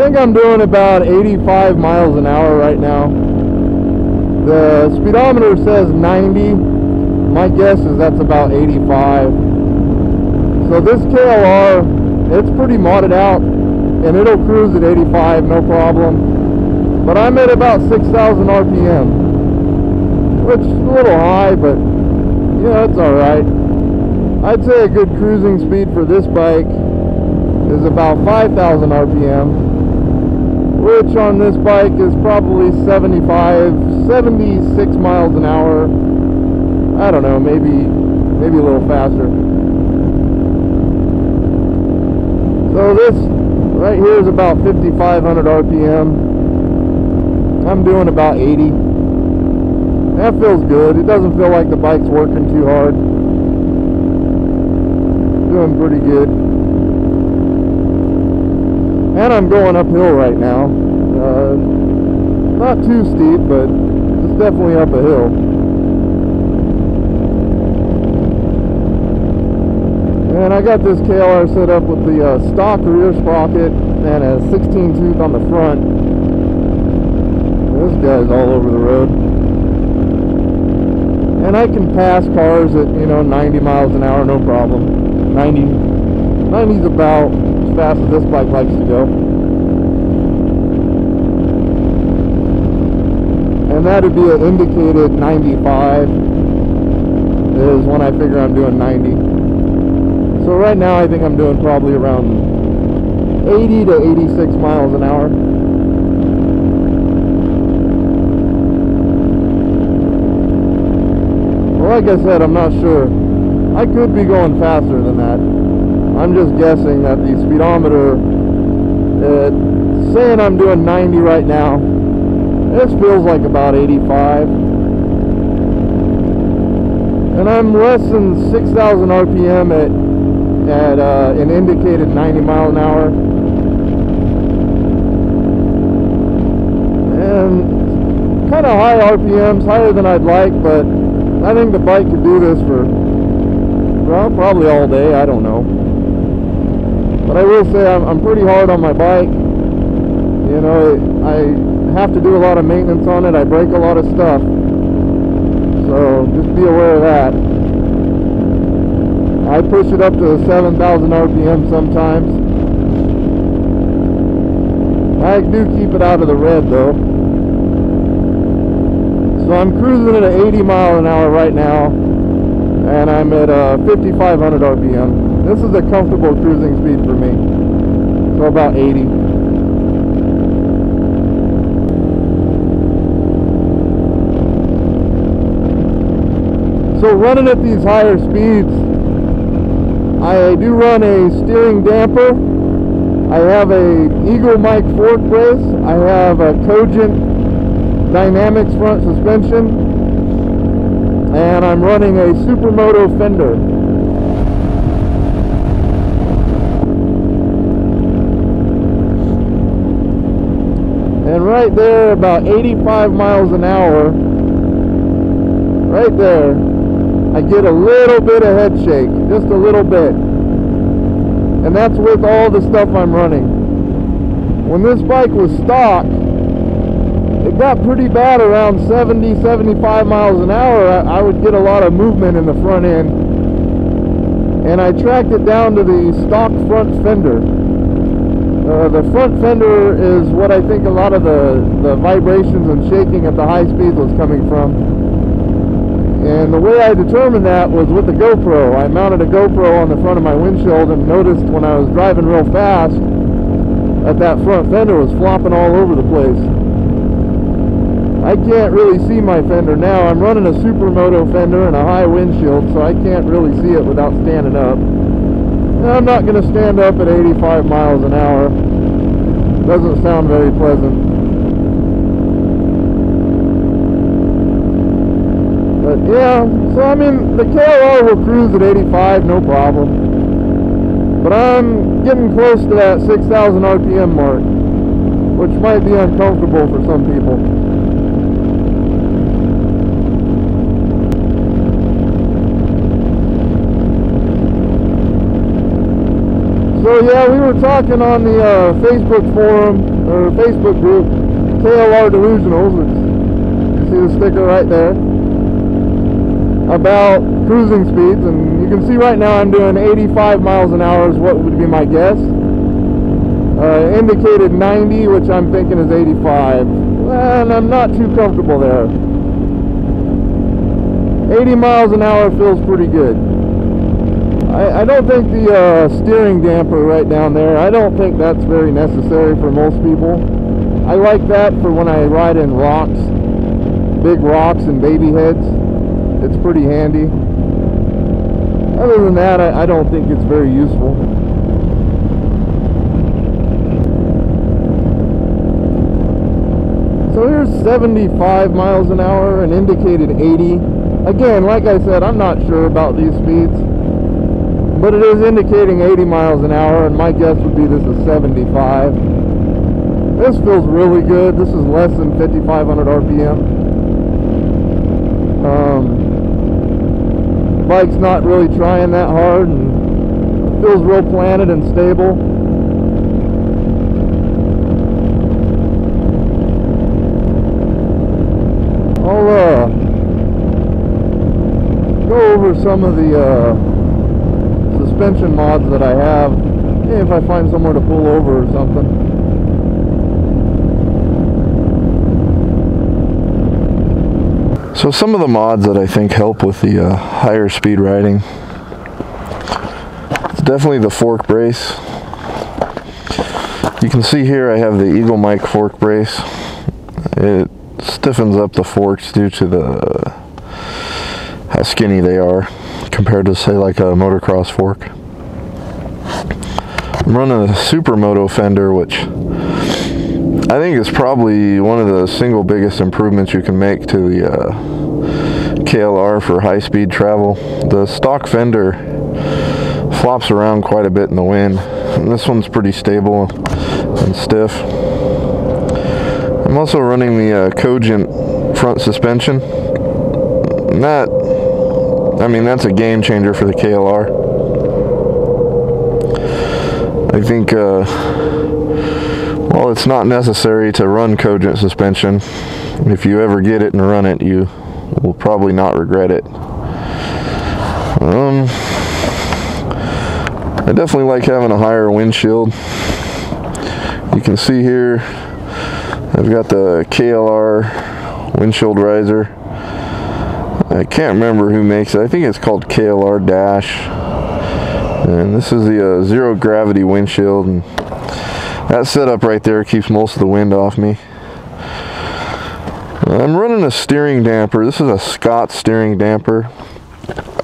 think I'm doing about 85 miles an hour right now. The speedometer says 90. My guess is that's about 85. So this KLR, it's pretty modded out and it'll cruise at 85, no problem. But I'm at about 6,000 RPM, which is a little high, but yeah, it's alright. I'd say a good cruising speed for this bike is about 5,000 RPM, which on this bike is probably 75, 76 miles an hour. I don't know, maybe, maybe a little faster. So this right here is about 5,500 RPM. I'm doing about 80. That feels good. It doesn't feel like the bike's working too hard. Doing pretty good. And I'm going uphill right now. Uh, not too steep, but it's definitely up a hill. And I got this KLR set up with the uh, stock rear sprocket and a 16 tooth on the front. This guy's all over the road. And I can pass cars at, you know, 90 miles an hour, no problem. 90, 90's about as fast as this bike likes to go. And that would be an indicated 95 is when I figure I'm doing 90. So right now I think I'm doing probably around 80 to 86 miles an hour. Well, like I said, I'm not sure. I could be going faster than that. I'm just guessing that the speedometer, uh, saying I'm doing 90 right now, this feels like about 85. And I'm less than 6,000 RPM at at uh, an indicated 90 mile an hour. And kind of high RPMs, higher than I'd like, but I think the bike could do this for, well, probably all day, I don't know. But I will say I'm, I'm pretty hard on my bike. You know, I have to do a lot of maintenance on it. I break a lot of stuff. So just be aware of that. I push it up to 7,000 RPM sometimes. I do keep it out of the red though. So I'm cruising at 80 mile an hour right now and I'm at uh, 5,500 RPM. This is a comfortable cruising speed for me. So about 80. So running at these higher speeds, I do run a steering damper. I have a Eagle Mike fork brace. I have a Cogent Dynamics front suspension. And I'm running a Supermoto fender. Right there, about 85 miles an hour, right there, I get a little bit of head shake, just a little bit. And that's with all the stuff I'm running. When this bike was stock, it got pretty bad around 70, 75 miles an hour. I, I would get a lot of movement in the front end. And I tracked it down to the stock front fender. Uh, the front fender is what I think a lot of the, the vibrations and shaking at the high speeds was coming from. And the way I determined that was with the GoPro. I mounted a GoPro on the front of my windshield and noticed when I was driving real fast that that front fender was flopping all over the place. I can't really see my fender now. I'm running a Supermoto fender and a high windshield, so I can't really see it without standing up. I'm not going to stand up at 85 miles an hour. Doesn't sound very pleasant. But yeah, so I mean, the KLR will cruise at 85, no problem. But I'm getting close to that 6,000 RPM mark, which might be uncomfortable for some people. So yeah, we were talking on the uh, Facebook forum or Facebook group, KLR Delusionals. It's, you see the sticker right there about cruising speeds, and you can see right now I'm doing 85 miles an hour is what would be my guess. Uh, indicated 90, which I'm thinking is 85, and I'm not too comfortable there. 80 miles an hour feels pretty good. I, I don't think the uh, steering damper right down there, I don't think that's very necessary for most people. I like that for when I ride in rocks, big rocks and baby heads. It's pretty handy. Other than that, I, I don't think it's very useful. So here's 75 miles an hour and indicated 80. Again, like I said, I'm not sure about these speeds but it is indicating 80 miles an hour and my guess would be this is 75 this feels really good. This is less than 5500 rpm um, bike's not really trying that hard and feels real planted and stable. I'll uh, go over some of the uh, suspension mods that I have if I find somewhere to pull over or something. So some of the mods that I think help with the uh, higher speed riding it's definitely the fork brace. You can see here I have the Eagle Mike fork brace. It stiffens up the forks due to the how skinny they are compared to say like a motocross fork. I'm running a Supermoto fender which I think is probably one of the single biggest improvements you can make to the uh, KLR for high speed travel. The stock fender flops around quite a bit in the wind and this one's pretty stable and stiff. I'm also running the uh, Cogent front suspension. And that I mean, that's a game changer for the KLR. I think, uh, well, it's not necessary to run cogent suspension. If you ever get it and run it, you will probably not regret it. Um, I definitely like having a higher windshield. You can see here, I've got the KLR windshield riser. I can't remember who makes it. I think it's called KLR Dash. And this is the uh, zero gravity windshield. And that setup right there keeps most of the wind off me. I'm running a steering damper. This is a Scott steering damper.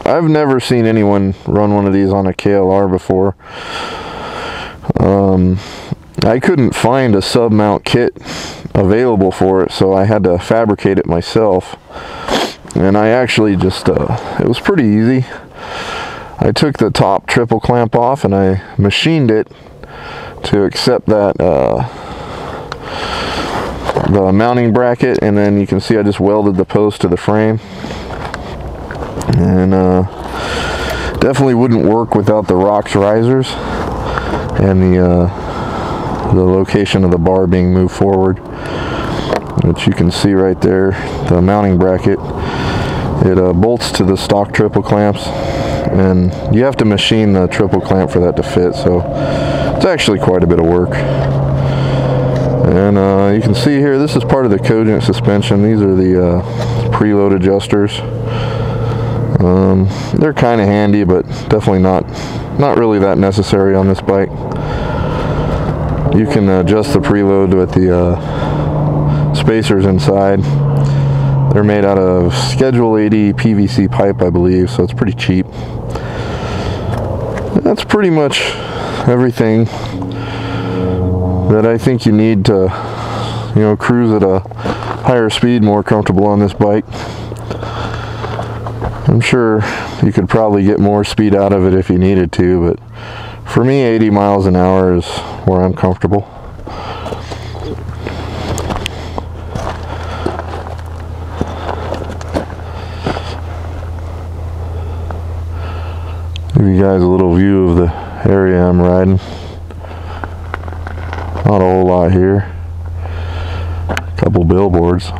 I've never seen anyone run one of these on a KLR before. Um, I couldn't find a sub mount kit available for it, so I had to fabricate it myself and I actually just uh, it was pretty easy. I took the top triple clamp off and I machined it to accept that uh, the mounting bracket. And then you can see I just welded the post to the frame. And uh, definitely wouldn't work without the Rox risers and the uh, the location of the bar being moved forward. Which you can see right there the mounting bracket it uh, bolts to the stock triple clamps and you have to machine the triple clamp for that to fit so it's actually quite a bit of work. And uh, you can see here this is part of the Cogent suspension. These are the uh, preload adjusters. Um, they're kind of handy but definitely not not really that necessary on this bike. You can adjust the preload with the uh, spacers inside they're made out of Schedule 80 PVC pipe, I believe, so it's pretty cheap. That's pretty much everything that I think you need to, you know, cruise at a higher speed, more comfortable on this bike. I'm sure you could probably get more speed out of it if you needed to, but for me, 80 miles an hour is where I'm comfortable. Give you guys a little view of the area I'm riding. Not a whole lot here. A couple billboards.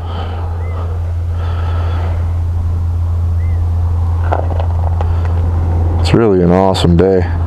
It's really an awesome day.